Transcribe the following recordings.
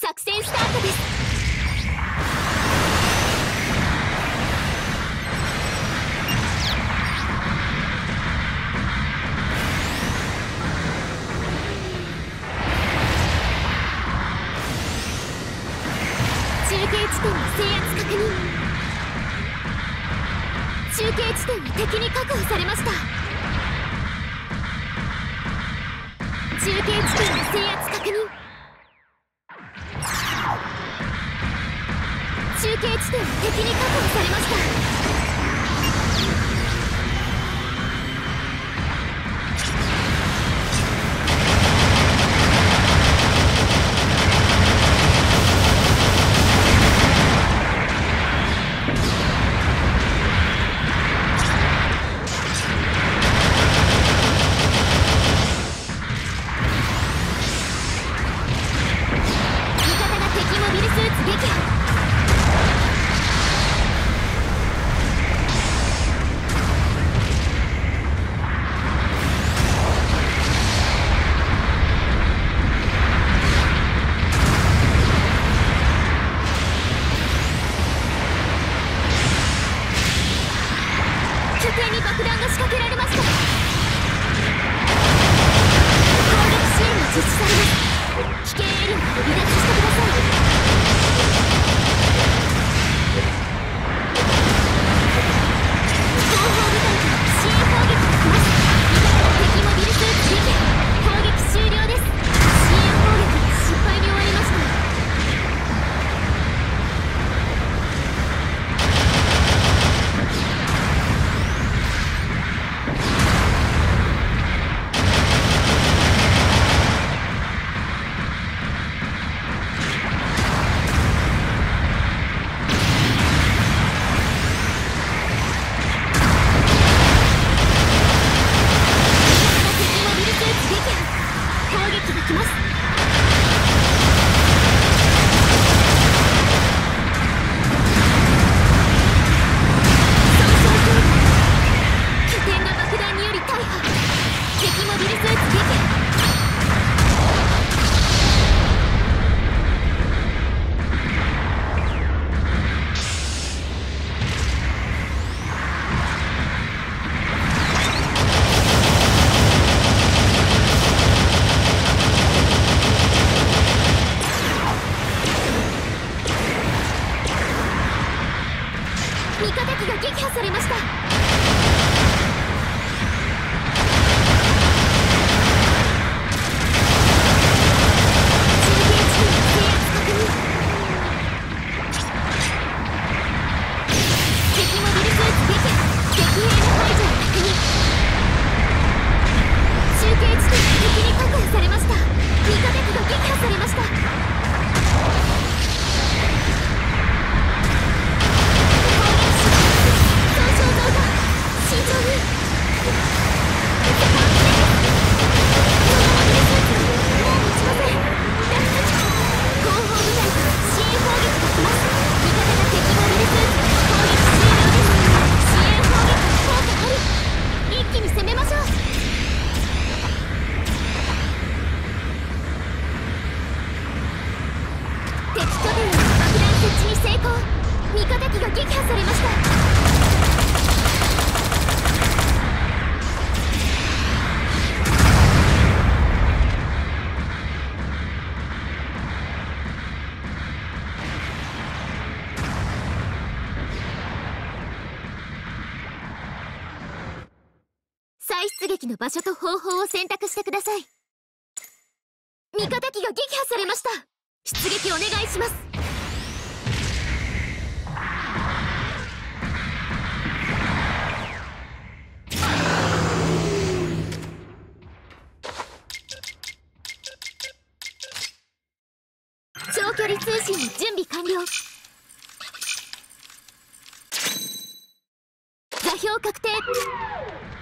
作戦スタートです。中継地点の制圧確認。中継地点は敵に確保されました。中継地点の制圧確認。係地点を敵に確保されました。再出撃の場所と方法を選択してください。味方機が撃破されました。出撃お願いします。長距離通信の準備完了。座標確定。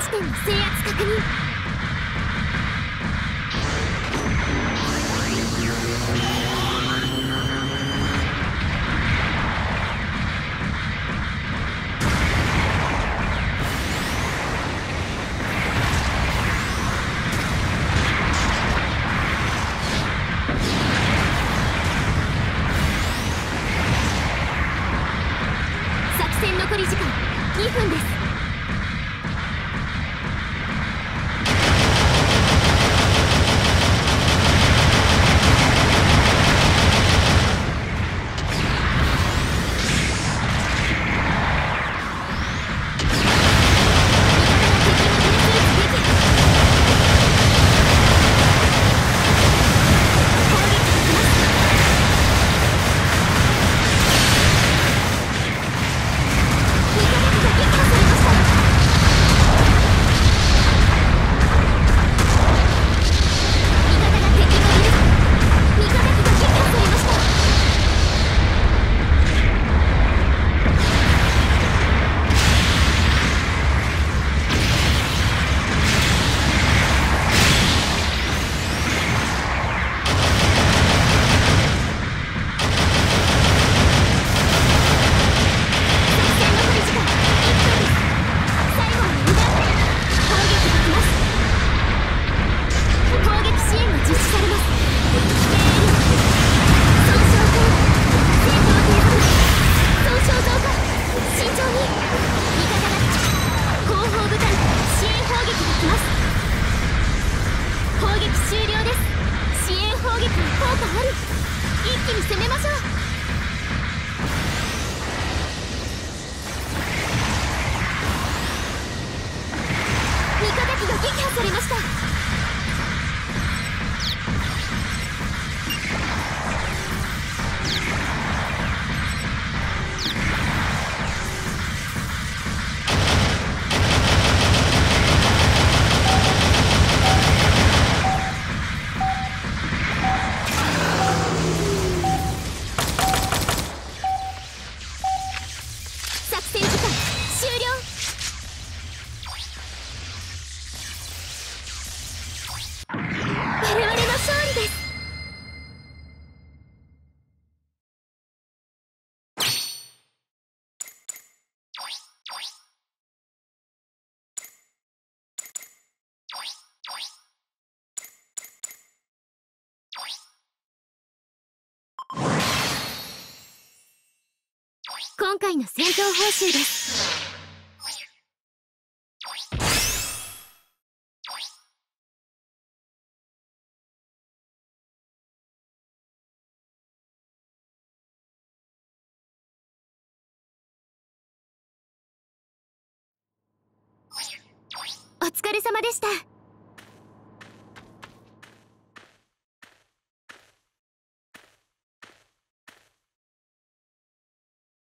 地点の制圧確認。今回の戦闘報酬です。お疲れ様でした。